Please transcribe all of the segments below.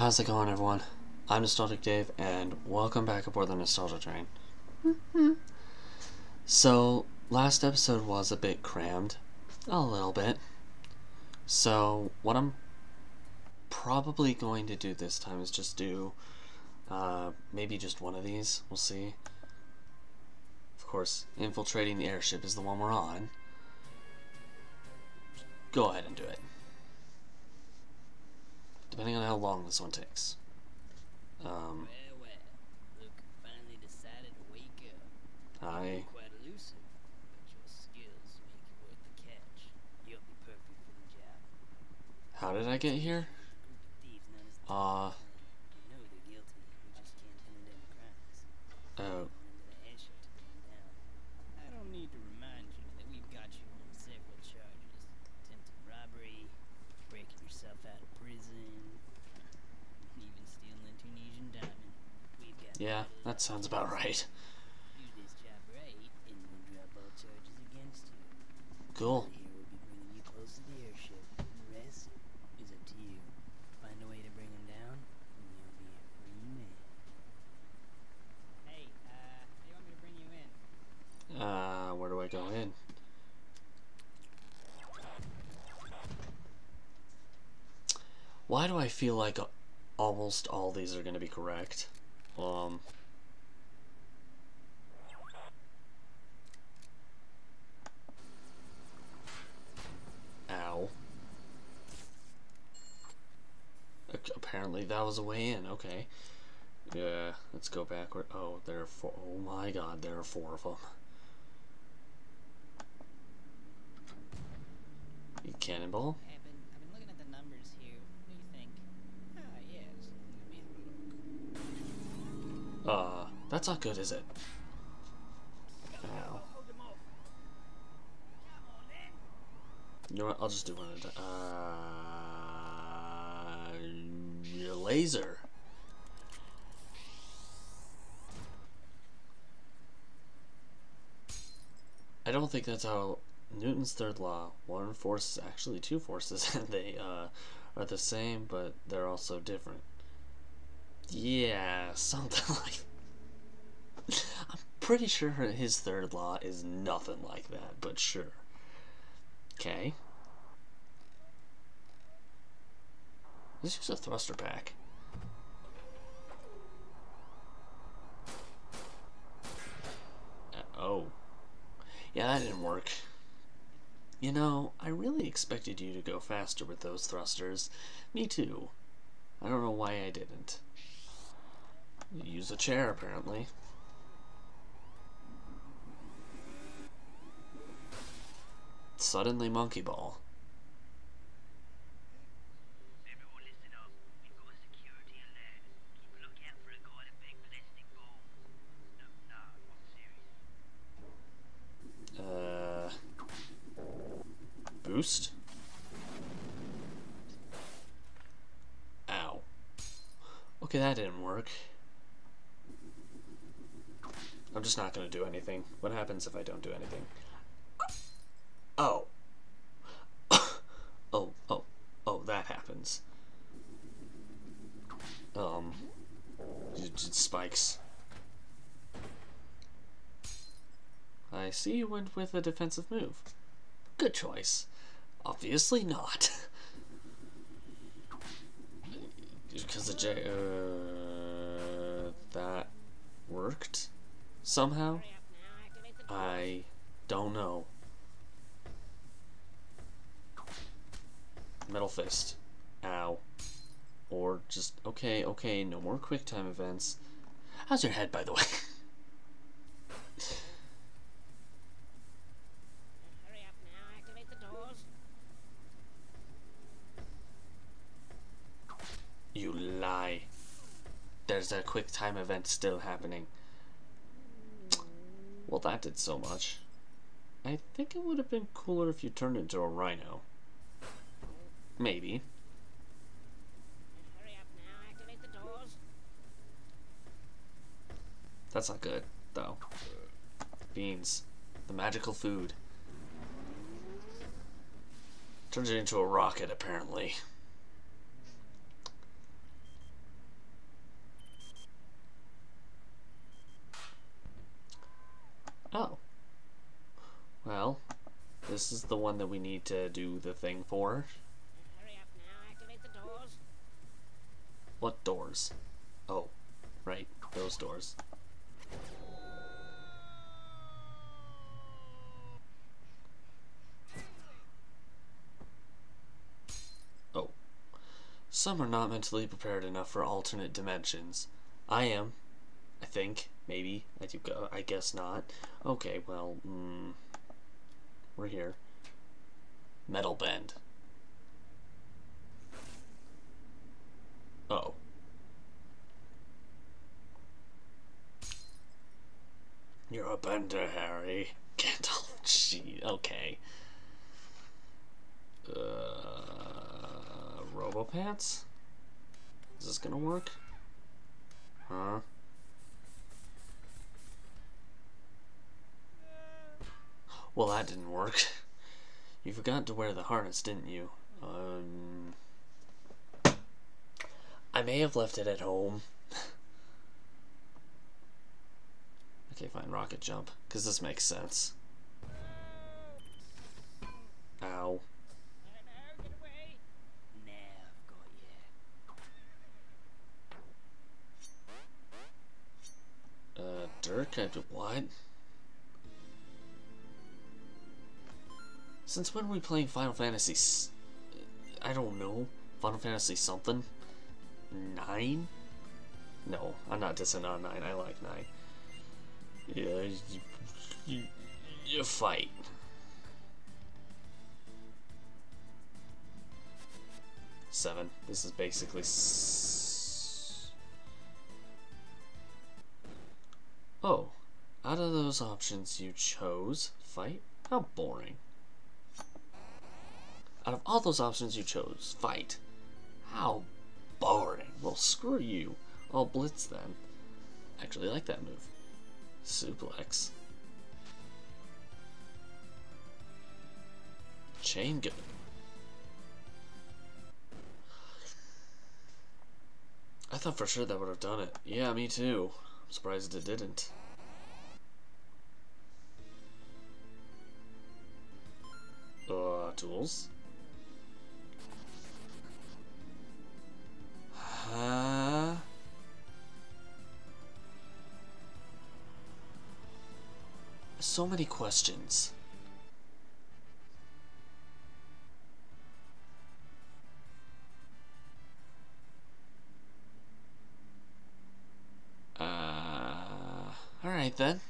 How's it going, everyone? I'm Nostalgic Dave, and welcome back aboard the Nostalgia Train. so, last episode was a bit crammed. A little bit. So, what I'm probably going to do this time is just do uh, maybe just one of these. We'll see. Of course, infiltrating the airship is the one we're on. Go ahead and do it. Depending on how long this one takes. Um, Well, well, look, finally decided to wake up. I quite elusive, but your skills make it worth the catch. You'll be perfect for the job. how did I get here? Group of thieves known as the Uh, You know they're guilty, we just can't pin them down crimes. oh, Went into the airship to pin them down. I don't need to remind you that we've got you on several charges. Attempted robbery, breaking yourself out of prison, even stealing a Tunisian diamond. We've got yeah, that sounds about right. Do this job right, and we'll drop all charges against you. Cool. Here we'll be bringing you close to the airship. The rest is up to you. Find a way to bring him down, and you'll be a free man. Hey, uh, how do you want that sounds about right. in? Uh, where do I go in? Why do I feel like almost all these are going to be correct? Um, ow. Apparently that was a way in, okay. Yeah, let's go backward. Oh, there are four. Oh my god, there are four of them. Cannonball? Hey, I've been, I've been looking at the numbers here. What do you think? Ah, yes. Let me have a look. Uh, that's not good, is it? Ow. You know what? I'll just do one at a time. Uh, laser. I don't think that's how Newton's third law. One force is actually two forces, and they uh, are the same, but they're also different. Yeah, something like. I'm pretty sure his third law is nothing like that, but sure. Okay. This is a thruster pack. Uh, oh. Yeah, that didn't work. You know, I really expected you to go faster with those thrusters. Me too. I don't know why I didn't. Use a chair, apparently. Suddenly monkey ball. Everyone listen up. We've got a security alert. Keep a lookout for a guy in a big plastic ball. No, no, Monkey Ball. Uh, boost. Ow. Okay, that didn't work. I'm just not gonna do anything. What happens if I don't do anything? Oh. oh, oh, oh, that happens. Um, spikes. I see you went with a defensive move. Good choice. Obviously not. Because the J. Uh, that worked somehow? I don't know. Metal fist. Ow. Or just, okay, okay, no more quick time events. How's your head, by the way? Hurry up now, activate the doors. You lie. There's a quick time event still happening. Well, that did so much. I think it would have been cooler if you turned into a rhino. Maybe. That's not good, though. Beans. The magical food. Turns it into a rocket, apparently. Oh. Well, this is the one that we need to do the thing for. What doors? Oh, right, those doors. Oh. Some are not mentally prepared enough for alternate dimensions. I am. I think. Maybe. I do. I guess not. Okay, well, mm, we're here. Metal bend. Oh. You're a bender, Harry. Gandalf. Gee, okay. Uh, Robopants? Is this gonna work? Huh? Well, that didn't work. You forgot to wear the harness, didn't you? Um. I may have left it at home. okay, fine, rocket jump, because this makes sense. Ow. Uh, Dirk, I do what? Since when are we playing Final Fantasy? S- I don't know. Final Fantasy something? Nine? No, I'm not dissing on nine. I like nine. Yeah, you, you, you fight. Seven. This is basically. Oh, out of those options you chose, fight? How boring. Out of all those options you chose, fight. How boring. Well, screw you. I'll blitz then. Actually, I like that move. Suplex. Chain gun. I thought for sure that would have done it. Yeah, me too. I'm surprised it didn't. Uh, tools. So many questions. Uh, alright then.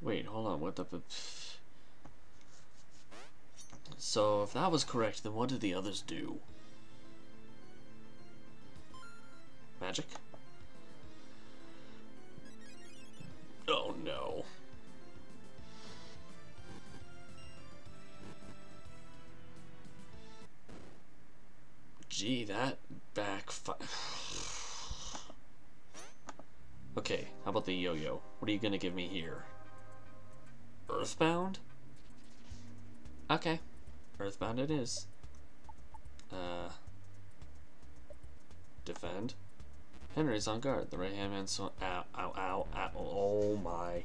Wait, hold on, what the... So, if that was correct, then what did the others do? Magic? You gonna give me here? Earthbound? Okay. Earthbound it is. Uh, defend. Henry's on guard. The right hand man so ow ow ow ow oh my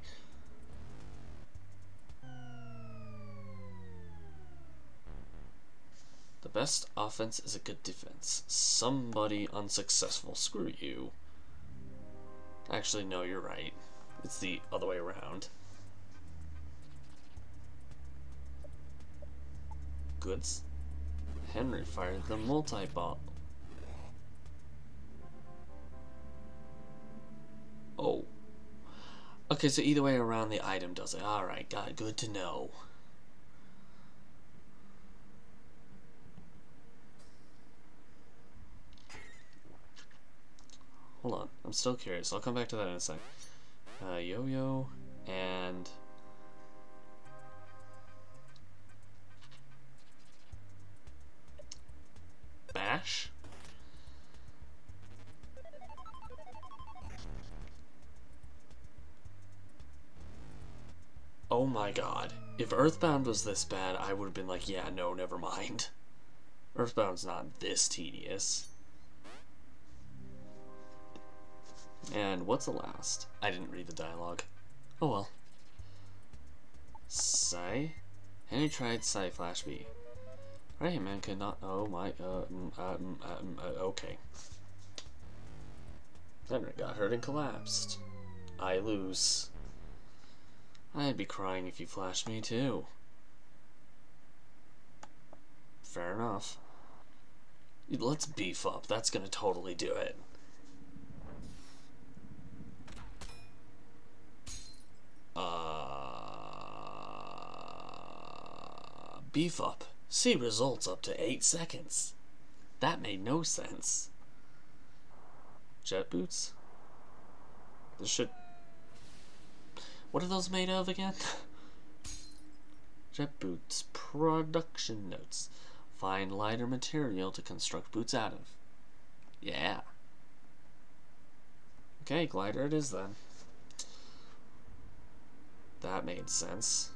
The best offense is a good defense. Somebody unsuccessful. Screw you. Actually, no, you're right. It's the other way around. Goods. Henry fired the multi-ball. Oh. Okay, so either way around the item does it. Alright, got. Good to know. Hold on. I'm still curious. I'll come back to that in a sec. Uh, yo-yo and... Bash? Oh my god. If Earthbound was this bad, I would have been like, yeah, no, never mind. Earthbound's not this tedious. And what's the last? I didn't read the dialogue. Oh well. PSI? Henry tried PSI Flash B. Right, man could not. Oh my. Uh, uh, mm, uh, okay. Henry got hurt and collapsed. I lose. I'd be crying if you flashed me too. Fair enough. Let's beef up. That's gonna totally do it. Beef up. See results up to 8 seconds. That made no sense. Jet boots? This should. What are those made of again? Jet boots. Production notes. Find lighter material to construct boots out of. Yeah. Okay, glider it is then. That made sense.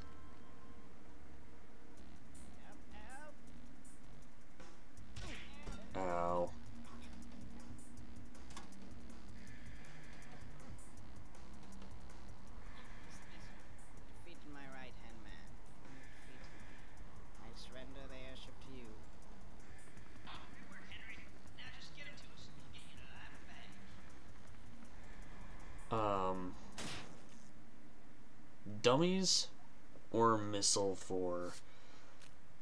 Bag. Um. Dummies or missile for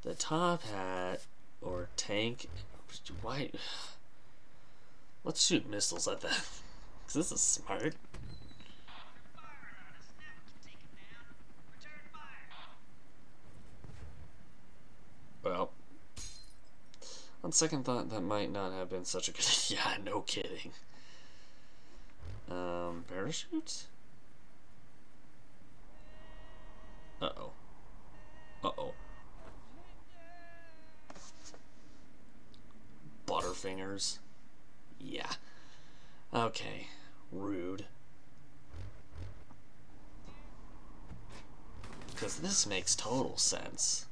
the top hat or tank. Why? Let's shoot missiles at that. Cause this is smart. Well, on second thought, that might not have been such a good. yeah, no kidding. Um, parachute? Uh oh. Uh oh. Oh. Yeah. Okay. Rude. Because this makes total sense.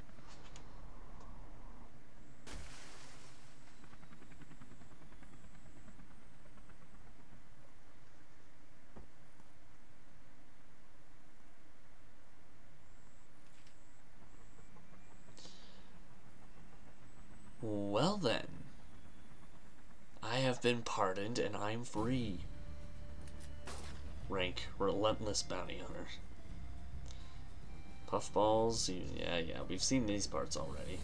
Well then. Been pardoned and I'm free. Rank Relentless Bounty Hunter. Puffballs, yeah, yeah, we've seen these parts already.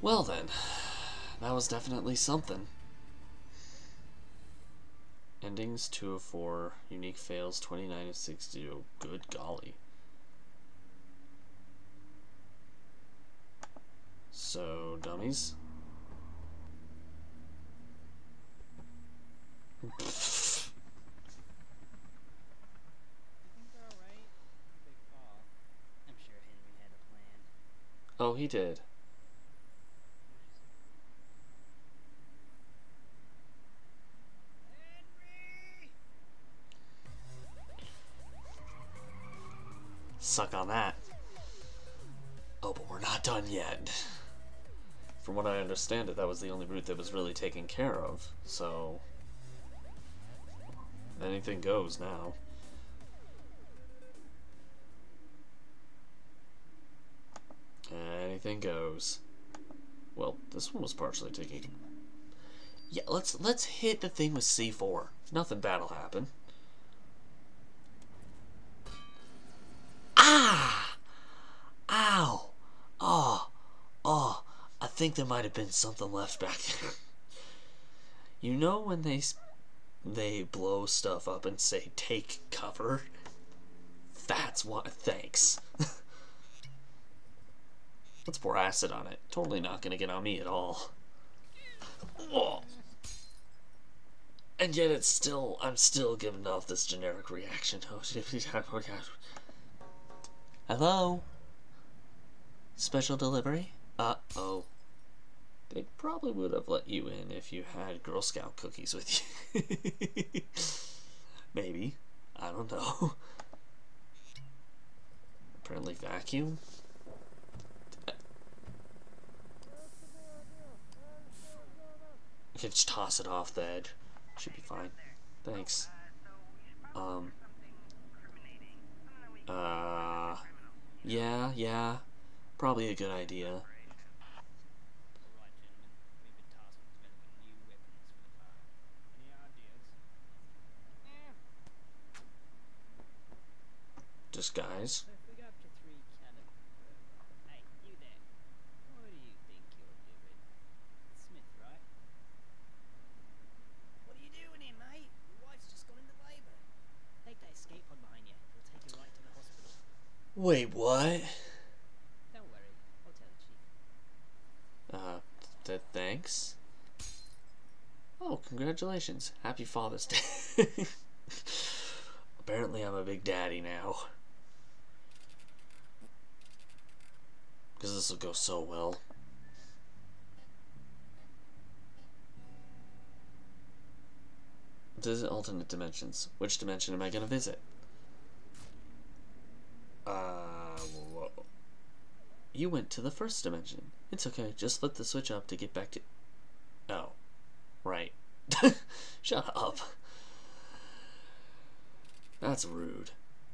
Well then, that was definitely something. Endings 2 of 4, unique fails 29 of 60. Oh, good golly. So, dummies. You think they're alright? Big fall. I'm sure Henry had a dummies. Oh, he did. Henry! Suck on that. Oh, but we're not done yet. From what I understand it, that was the only route that was really taken care of, so... Anything goes now. Anything goes. Well, this one was partially taken. Yeah, let's let's hit the thing with C4. Nothing bad'll happen. Ah! Ow! Oh, oh, I think there might have been something left back there. You know when they they blow stuff up and say take cover? That's what. Thanks. Let's pour acid on it. Totally not gonna get on me at all. Oh. And yet it's still, I'm still giving off this generic reaction. Hello? Special delivery? Uh oh. They probably would have let you in if you had Girl Scout cookies with you. Maybe. I don't know. Apparently, vacuum? You can just toss it off the edge. Should be fine. Thanks. Um. Uh. Yeah, yeah. Probably a good idea. Alright, gentlemen. We've been tasked with developing new weapons for the farm. Any ideas? Yeah. Disguise. So if we go up to three caliber. Hey, you there. What do you think you're doing? Smith, right? What are you doing here, mate? Your wife's just gone into labour. Take that escape pod behind you. It'll take you right to the hospital. Wait, what? Don't worry. I'll tell the chief. Uh, th- thanks. Oh, congratulations. Happy Father's Day. Apparently, I'm a big daddy now. Because this will go so well. Visit alternate dimensions. Which dimension am I going to visit? Uh, whoa. You went to the first dimension. It's okay, just flip the switch up to get back to. Oh. Right. Shut up. That's rude.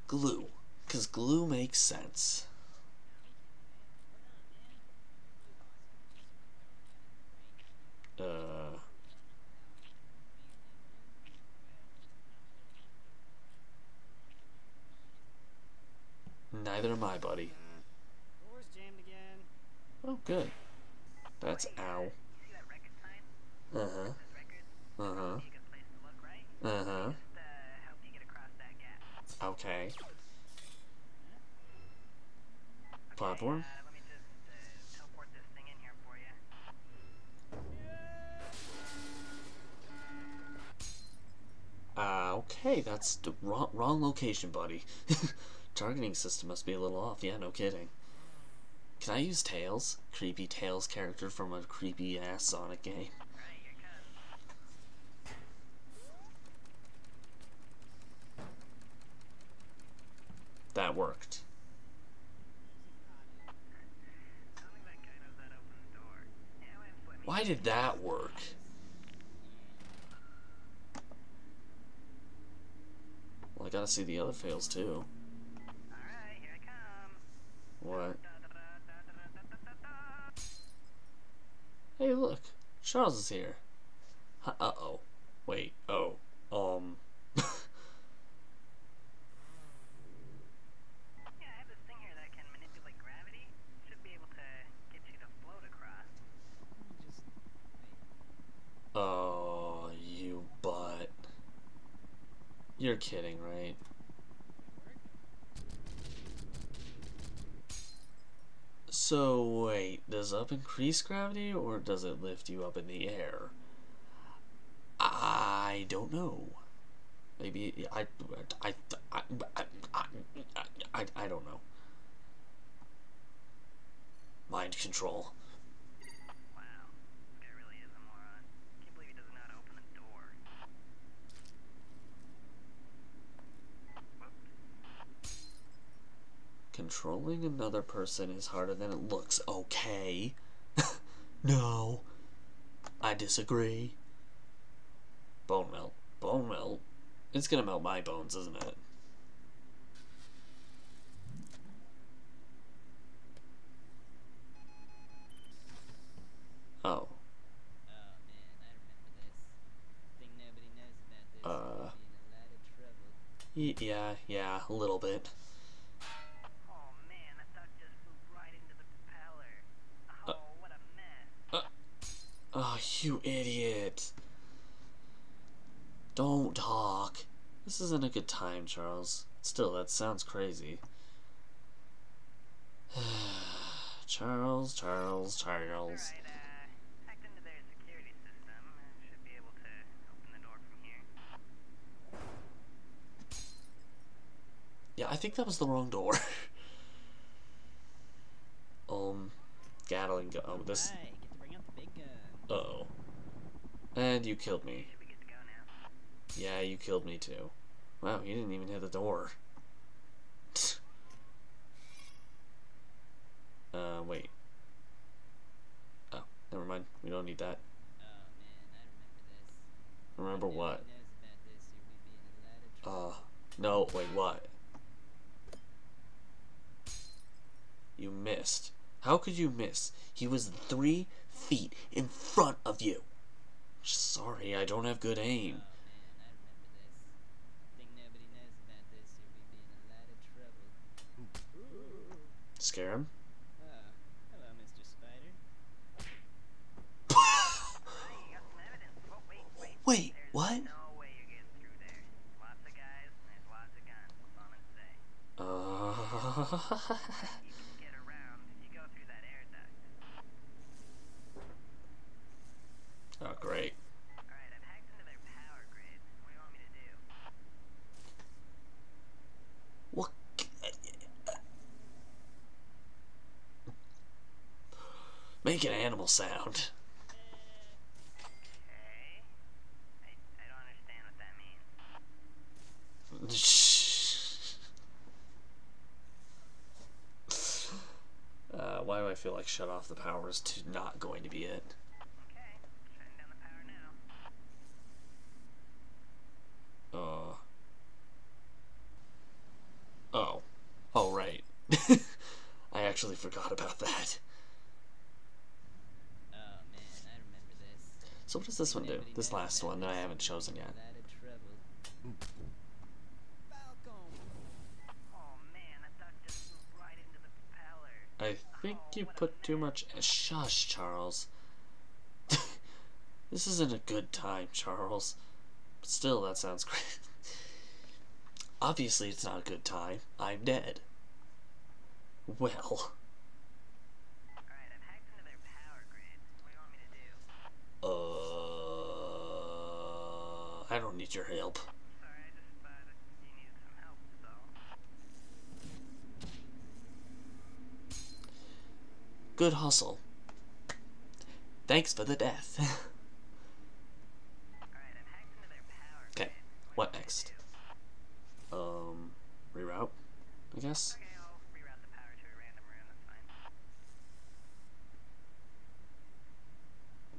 Glue. Because glue makes sense. uh, neither am I, buddy. Oh, good. That's ow. Uh-huh. Uh-huh. Uh-huh. Uh huh. Uh huh. Uh huh. Okay. Platform? Uh, okay, that's the wrong, wrong location, buddy. Targeting system must be a little off. Yeah, no kidding. Can I use Tails? Creepy Tails character from a creepy ass Sonic game. That worked. Why did that that I gotta see the other fails too. What? Hey look, Charles is here. Increase gravity or does it lift you up in the air? I don't know. Maybe I I I I I, I, I don't know. Mind control. Wow, this guy really is a moron. Can't believe he doesn't know how to open a door. Whoops. Controlling another person is harder than it looks. Okay. no. I disagree. Bone melt. Bone melt. It's gonna melt my bones, isn't it? Oh. Oh man, I remember this. Think nobody knows about this. Uh. We'll be in a lot of trouble. Y- yeah, yeah, a little bit. Oh man, that duck just flew right into the propeller. Uh. Oh, what a mess. Oh, you idiot. Don't talk. This isn't a good time, Charles. Still, that sounds crazy. Charles, Charles, Charles. Alright, uh, hacked into their security system. Uh, should be able to open the door from here. Yeah, I think that was the wrong door. um, Gatling gun. Oh, this. Hey, get to bring out the big gun. Uh oh. And you killed me. Yeah, you killed me too. Wow, you didn't even hit the door. uh, wait. Oh, never mind. We don't need that. Oh man, remember remember what. Uh, no, wait, what? You missed. How could you miss? He was three feet in front of you. Sorry, I don't have good aim. man, I remember this. Think nobody knows about this, or we'd be in a lot of trouble. Scare him? Oh, hello, Mr. Spider. Hey, you got some evidence. Oh, wait, wait. Wait, There's what? no way you're getting through there. Lots of guys, and there's lots of guns. That's all I'm gonna say. Uh, You can get around. You go through that air duct. oh, great. What? Make an animal sound. Okay. I, I don't understand what that means. Uh, why do I feel like shut off the power is to not going to be it? Okay, shutting down the power now. Uh. Oh. Oh, right. I actually forgot about that. Oh man, I remember this. So what does this one do? This last one that I haven't chosen yet. a lot of trouble. Falcon. Oh man, that duct just moved right into the propeller. I think you put too much. Shush, Charles. this isn't a good time, Charles. But still, that sounds great. Obviously, it's not a good time. I'm dead. Well, Alright, I've hacked into their power grid. What do you want me to do? uh, I don't need your help. Good hustle. Thanks for the death. Okay, what next? um, reroute, I guess.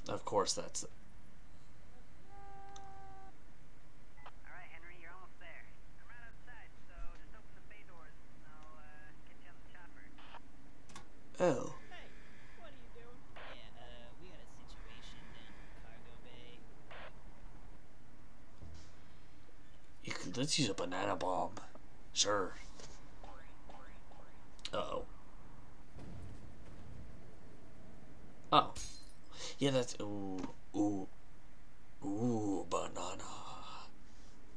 Of course, that's Alright, Henry, you're almost there. I'm right outside, so just open the bay doors and I'll uh, get you on the chopper. Oh. Hey, what are you doing? Yeah, uh, we got a situation down in cargo bay. You could, let's use a banana bomb. Sure. Uh oh. Yeah, that's. Ooh. Ooh. Ooh, banana.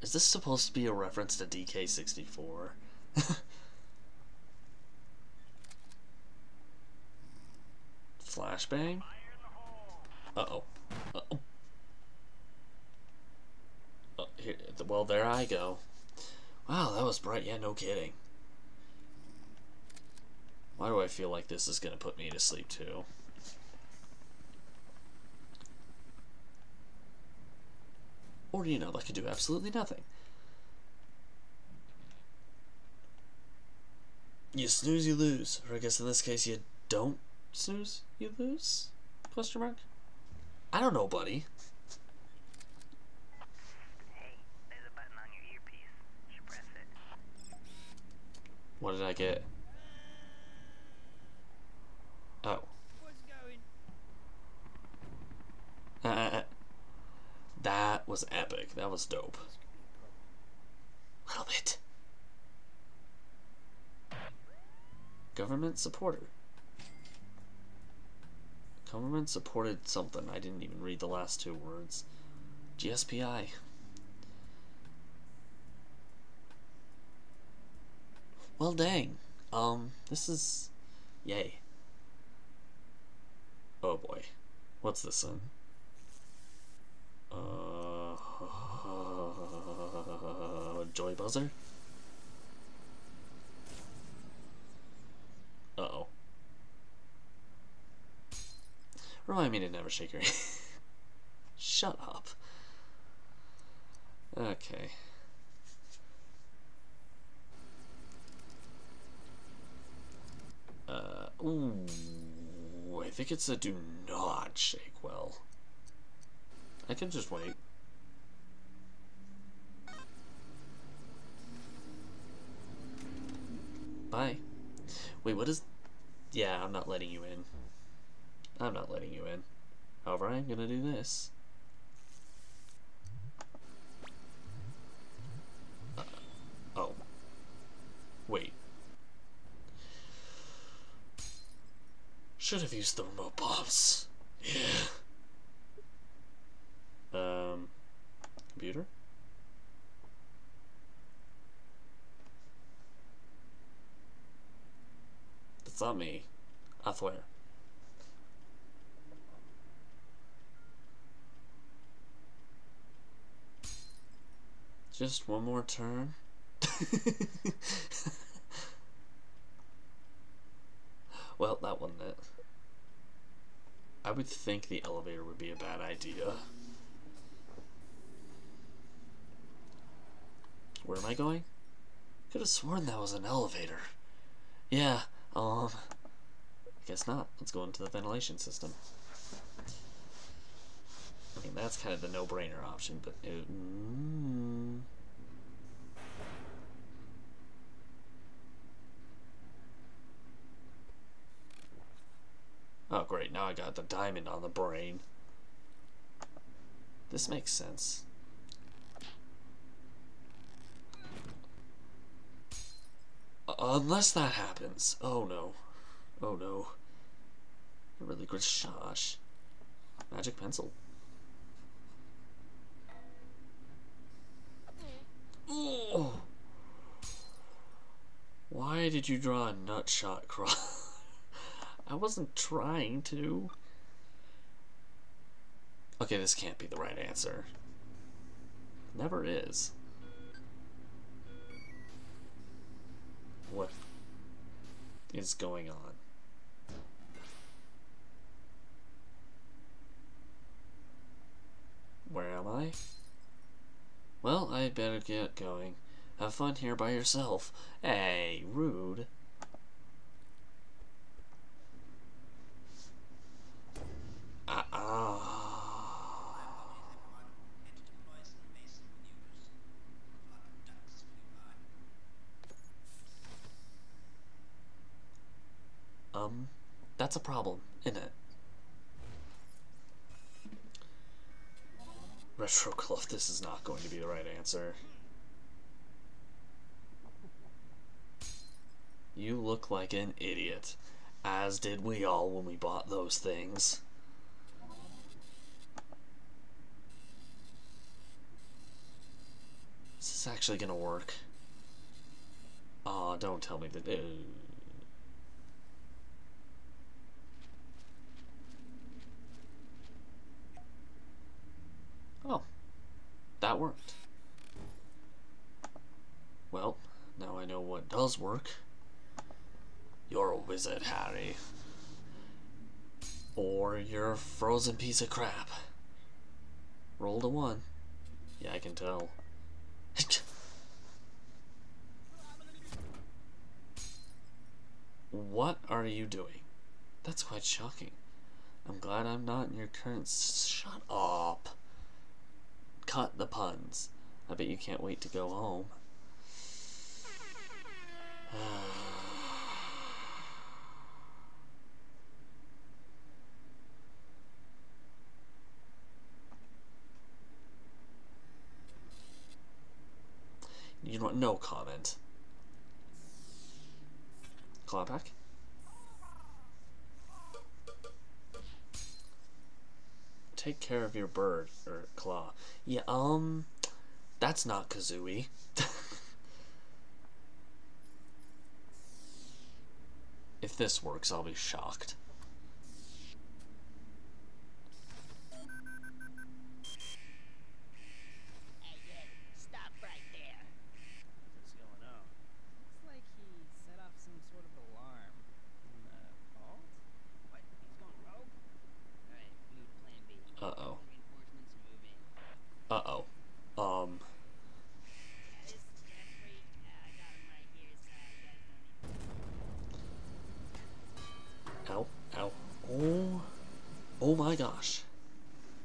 Is this supposed to be a reference to DK64? Flashbang? Uh oh. Here, well, there I go. Wow, that was bright. Yeah, no kidding. Why do I feel like this is gonna put me to sleep too? Or, do you know, that could do absolutely nothing. You snooze, you lose. Or I guess in this case, you don't snooze, you lose? Question mark? I don't know, buddy. Hey, there's a button on your earpiece. You should press it. What did I get? Oh. What's going? Uh, that was epic. That was dope. Little bit. Government supporter. Government supported something. I didn't even read the last two words. GSPI. Well, dang. Um, this is. Yay. Oh boy. What's this one? Uh, Joy Buzzer? Uh oh. Remind me to never shake your. Shut up. Okay. Ooh, I think it's a do not shake well. I can just wait. Bye. Wait, what is... Yeah, I'm not letting you in. I'm not letting you in. However, I am gonna do this. Should have used the remote bombs. Yeah. Um, computer? That's not me. I swear. Just one more turn. well, that wasn't it. I would think the elevator would be a bad idea. Where am I going? Could have sworn that was an elevator. Yeah, um, I guess not. Let's go into the ventilation system. I mean, that's kind of the no-brainer option, but it, mm, Oh, great. Now I got the diamond on the brain. This makes sense. Uh, unless that happens. Oh no. Oh no. A really good shosh. Magic pencil. Oh. Why did you draw a nut shot cross? I wasn't trying to. Okay, this can't be the right answer. Never is. What is going on? Where am I? Well, I better get going. Have fun here by yourself. Hey, rude. Ah. ah. Um, that's a problem, isn't it? Retrocluff, this is not going to be the right answer. You look like an idiot. As did we all when we bought those things. Is this actually gonna work? Aw, oh, don't tell me that. Uh... Oh, that worked. Well, now I know what does work. You're a wizard, Harry. Or you're a frozen piece of crap. Roll to one. Yeah, I can tell. What are you doing? That's quite shocking. I'm glad I'm not in your current. Shut up. Cut the puns. I bet you can't wait to go home. You know what? No comment. Claw back. Take care of your bird, or claw. Yeah, um, that's not Kazooie. if this works, I'll be shocked.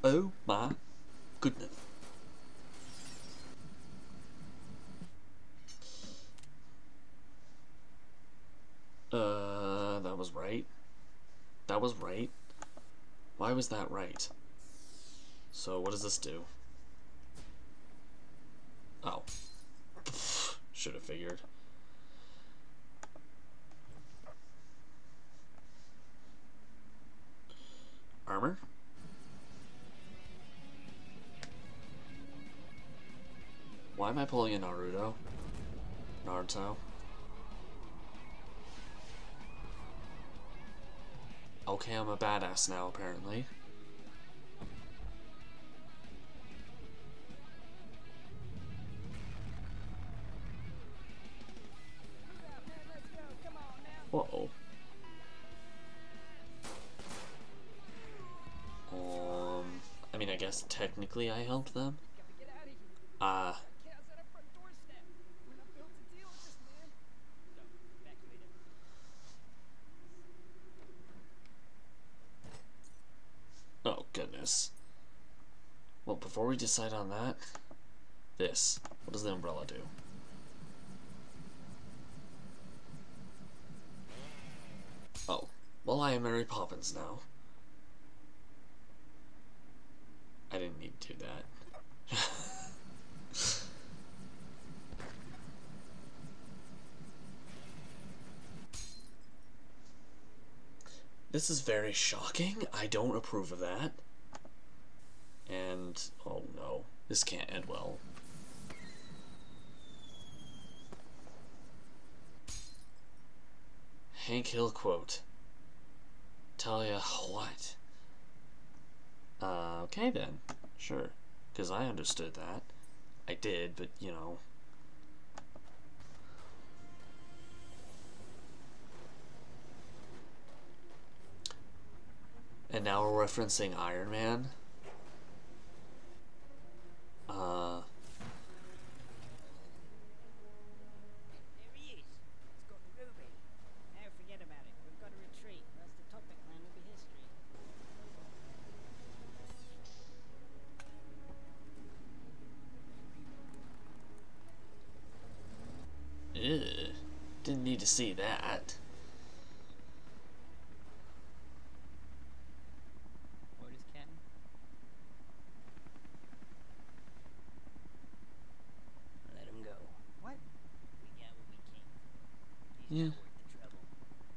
Oh my goodness. Uh, that was right. That was right. Why was that right? So what does this do? Oh. Should have figured. Armor? Why am I pulling a Naruto? Naruto? Okay, I'm a badass now, apparently. Whoa. Um, I mean, I guess technically I helped them. Uh, goodness. Well, before we decide on that, this. What does the umbrella do? Oh, well, I am Mary Poppins now. I didn't need to do that. this is very shocking. I don't approve of that. And, oh no, this can't end well. Hank Hill quote. Tell ya what? Uh, okay then. Sure. Because I understood that. I did, but, you know. And now we're referencing Iron Man. Uh, There he is. He's got ruby. Now forget about it. We've got to retreat, or else the Toppat Clan will be history. ew. Didn't need to see that. Orders, Captain? Let him go. What? We got what we came for. He's Yeah. not worth the trouble.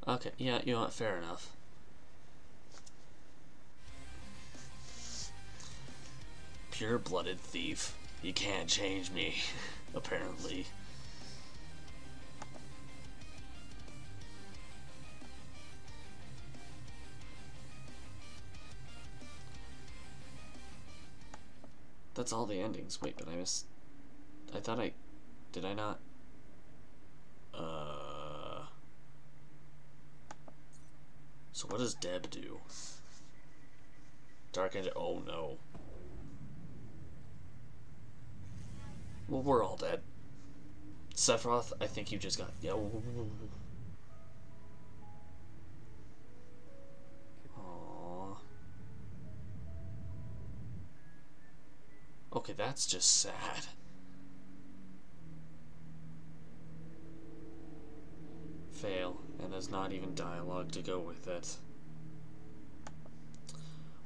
Okay, yeah, you know what, fair enough. Pure blooded thief. You can't change me, apparently. That's all the endings. Wait, but I missed. I thought I. Did I not? Uh. So what does Deb do? Dark Angel. Oh no. Well, we're all dead. Sephiroth, I think you just got. Yeah. Okay, that's just sad. Fail, and there's not even dialogue to go with it.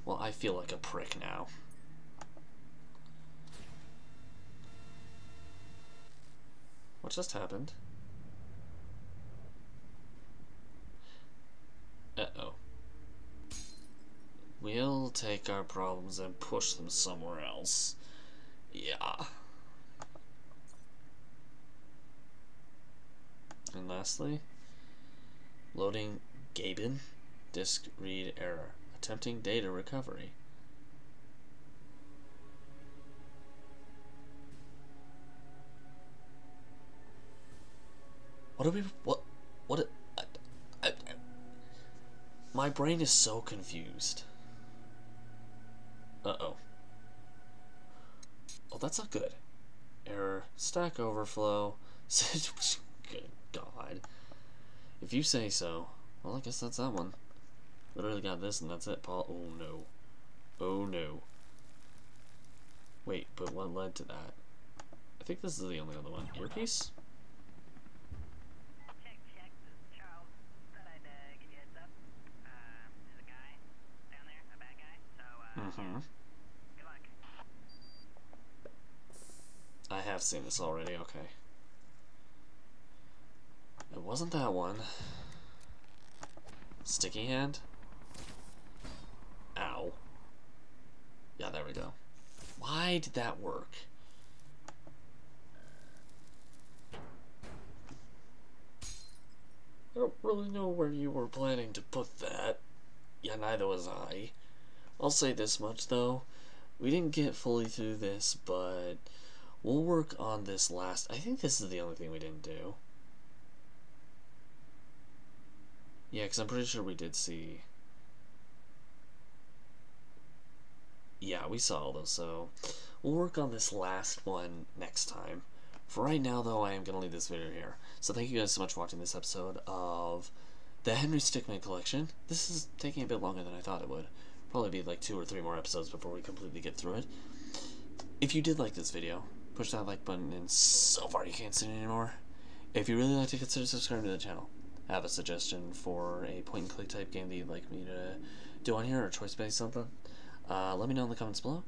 Well, I feel like a prick now. What just happened? Uh-oh. We'll take our problems and push them somewhere else. Yeah. And lastly, loading Gaben, disk read error, attempting data recovery. What are we, what, what, I, I, I, my brain is so confused. Uh-oh. Oh, that's not good. Error. Stack Overflow. good God. If you say so. Well, I guess that's that one. Literally got this and that's it, Paul. Oh no. Oh no. Wait, but what led to that? I think this is the only other one. Earpiece? Mm-hmm. I have seen this already, okay. It wasn't that one. Sticky hand? Ow. Yeah, there we go. Why did that work? I don't really know where you were planning to put that. Yeah, neither was I. I'll say this much though. We didn't get fully through this, but we'll work on this last. I think this is the only thing we didn't do. Yeah, because I'm pretty sure we did see. Yeah, we saw all those, so we'll work on this last one next time. For right now, though, I am going to leave this video here. So thank you guys so much for watching this episode of the Henry Stickmin collection. This is taking a bit longer than I thought it would. Probably be like two or three more episodes before we completely get through it. If you did like this video, push that like button and so far you can't see it anymore. If you really like to consider subscribing to the channel, have a suggestion for a point and click type game that you'd like me to do on here or choice based something, uh, let me know in the comments below.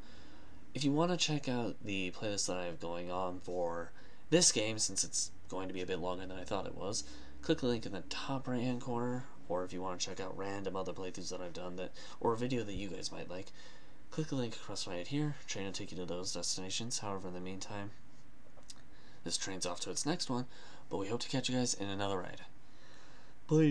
If you want to check out the playlist that I have going on for this game, since it's going to be a bit longer than I thought it was, click the link in the top right hand corner, or if you want to check out random other playthroughs that I've done that, or a video that you guys might like, click the link across right here. Train will take you to those destinations. However, in the meantime, this train's off to its next one, but we hope to catch you guys in another ride. Bye.